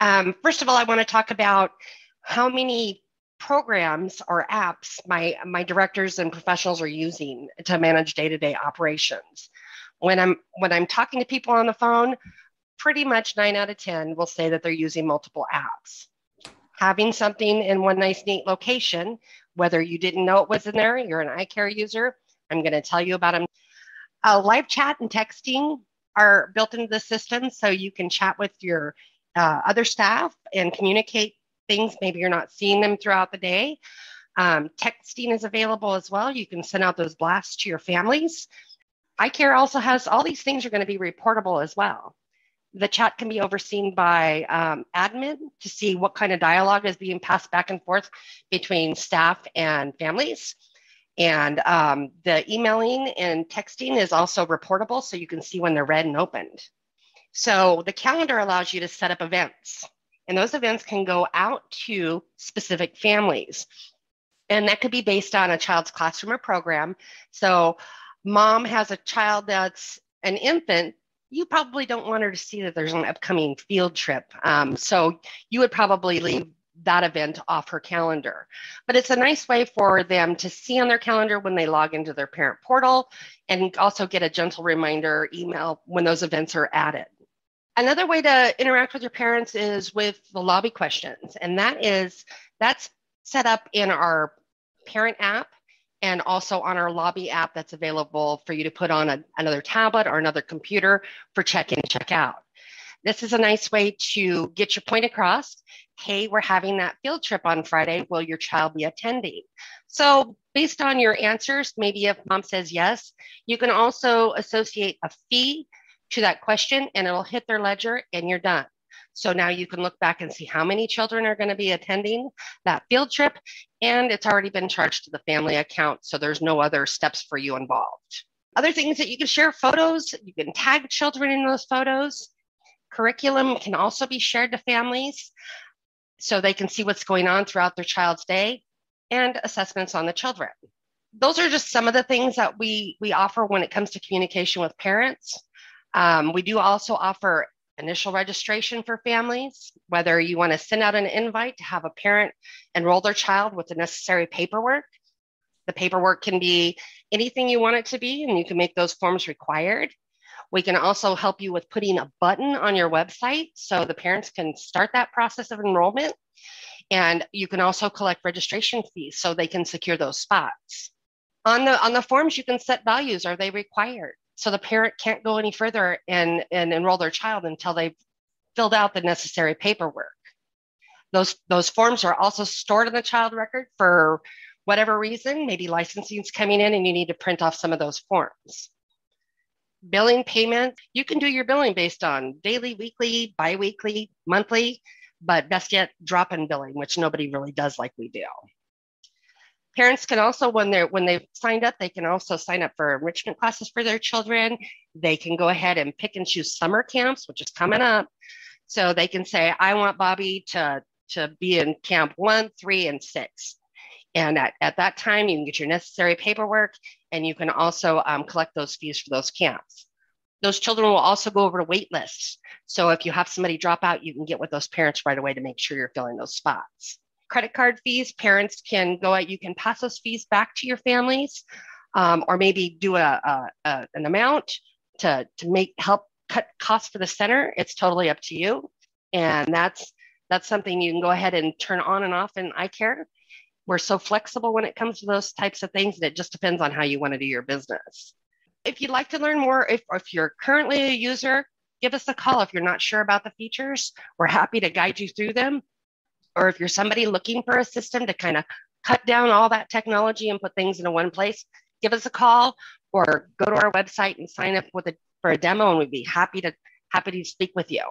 Um, first of all, I want to talk about how many programs or apps my my directors and professionals are using to manage day-to-day operations. When I'm when I'm talking to people on the phone, pretty much 9 out of 10 will say that they're using multiple apps. Having something in one nice neat location, whether you didn't know it was in there, you're an iCare user, I'm going to tell you about them. Uh, live chat and texting are built into the system so you can chat with your uh, other staff and communicate things. Maybe you're not seeing them throughout the day. Um, texting is available as well. You can send out those blasts to your families. iCare also has all these things are going to be reportable as well. The chat can be overseen by um, admin to see what kind of dialogue is being passed back and forth between staff and families. And um, the emailing and texting is also reportable, so you can see when they're read and opened. So the calendar allows you to set up events, and those events can go out to specific families. And that could be based on a child's classroom or program. So, mom has a child that's an infant. You probably don't want her to see that there's an upcoming field trip. Um, so, you would probably leave that event off her calendar. But it's a nice way for them to see on their calendar when they log into their parent portal and also get a gentle reminder email when those events are added. Another way to interact with your parents is with the lobby questions, and that is that's set up in our parent app and also on our lobby app that's available for you to put on a, another tablet or another computer for check in, check out. This is a nice way to get your point across. Hey, we're having that field trip on Friday. Will your child be attending? So, based on your answers, maybe if mom says yes, you can also associate a fee to that question and it'll hit their ledger and you're done. So now you can look back and see how many children are going to be attending that field trip, and it's already been charged to the family account. So there's no other steps for you involved. Other things that you can share photos, you can tag children in those photos. Curriculum can also be shared to families so they can see what's going on throughout their child's day and assessments on the children. Those are just some of the things that we, we offer when it comes to communication with parents. Um, we do also offer initial registration for families, whether you want to send out an invite to have a parent enroll their child with the necessary paperwork. The paperwork can be anything you want it to be, and you can make those forms required. We can also help you with putting a button on your website so the parents can start that process of enrollment. And you can also collect registration fees so they can secure those spots. On the, on the forms, you can set values. Are they required? So the parent can't go any further and, and enroll their child until they've filled out the necessary paperwork. Those, those forms are also stored in the child record for whatever reason, maybe licensing is coming in and you need to print off some of those forms. Billing payment, you can do your billing based on daily, weekly, biweekly, monthly, but best yet, drop in billing, which nobody really does like we do. Parents can also, when they're when they've signed up, they can also sign up for enrichment classes for their children. They can go ahead and pick and choose summer camps, which is coming up. So they can say, I want Bobby to, to be in camp one, three, and six. And at, at that time, you can get your necessary paperwork and you can also um, collect those fees for those camps. Those children will also go over to wait lists. So if you have somebody drop out, you can get with those parents right away to make sure you're filling those spots credit card fees, parents can go out, you can pass those fees back to your families um, or maybe do a, a, a, an amount to, to make help cut costs for the center. It's totally up to you. And that's that's something you can go ahead and turn on and off in iCare. We're so flexible when it comes to those types of things, and it just depends on how you want to do your business. If you'd like to learn more, if, if you're currently a user, give us a call. If you're not sure about the features, we're happy to guide you through them or if you're somebody looking for a system to kind of cut down all that technology and put things into one place, give us a call or go to our website and sign up with a, for a demo and we'd be happy to happy to speak with you.